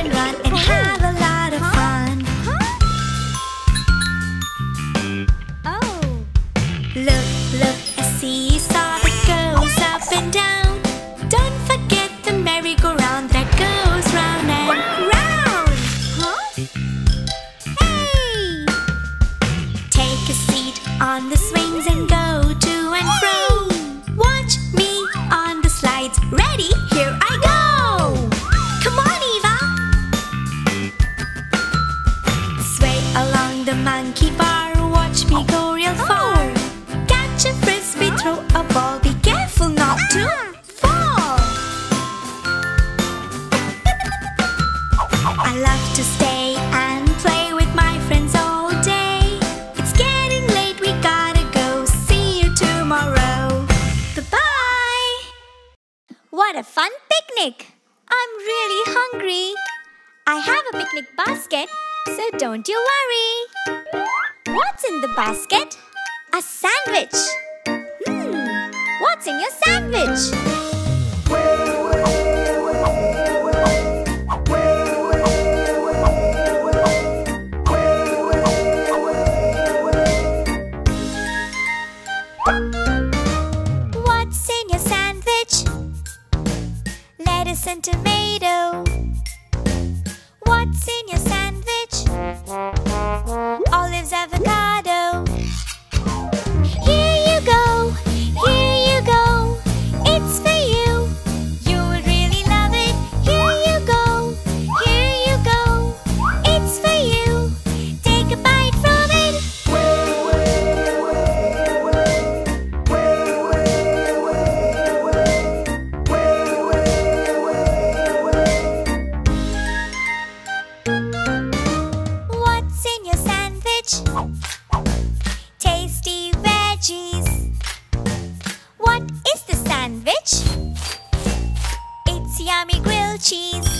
and run. along the monkey bar, watch me go real far. Catch a frisbee, throw a ball, be careful not to fall. I love to stay and play with my friends all day. It's getting late, we gotta go. See you tomorrow. Goodbye. What a fun picnic! I'm really hungry. I have a picnic basket so don't you worry. What's in the basket? A sandwich. Hmm, what's in your sandwich? What's in your sandwich? Lettuce and tomato. What's in your sandwich? Avocado. Cheese.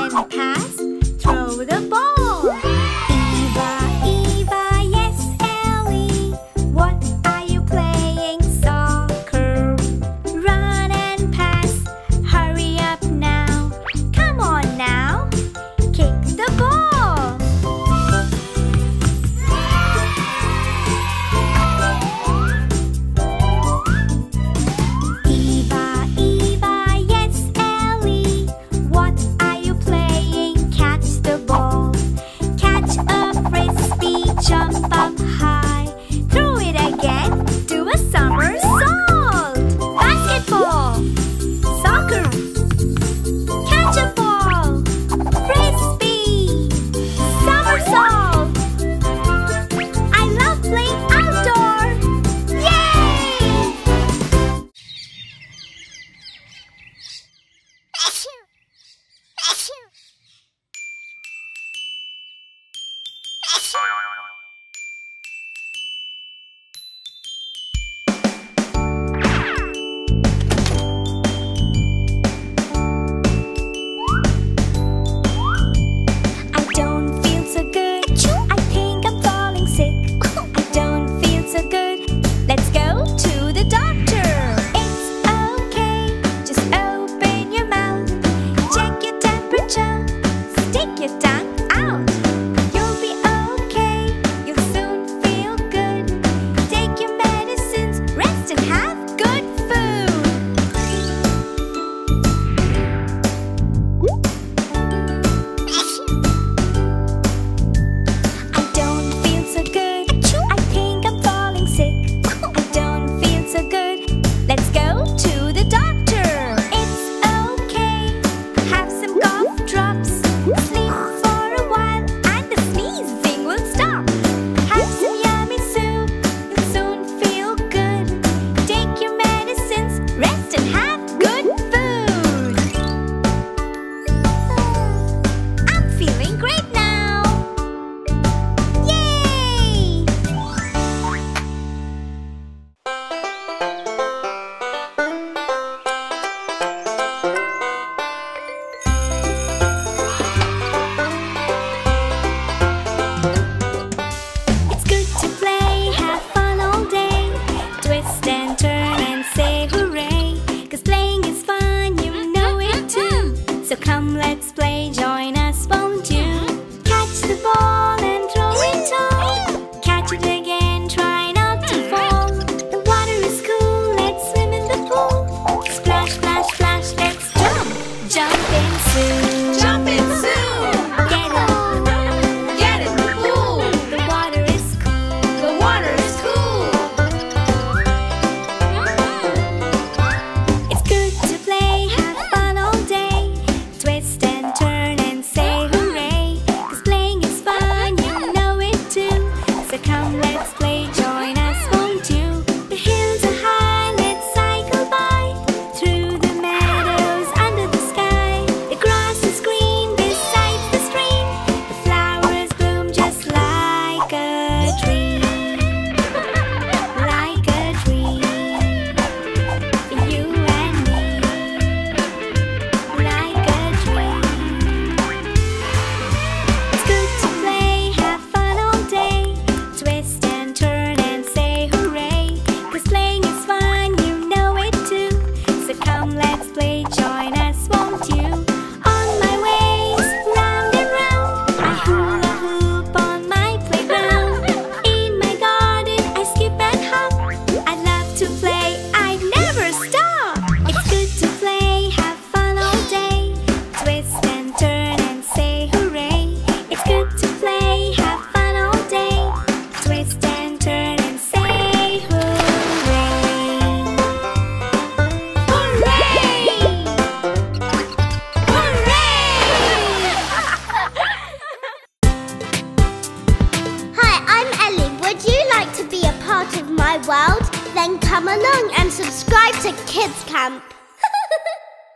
come along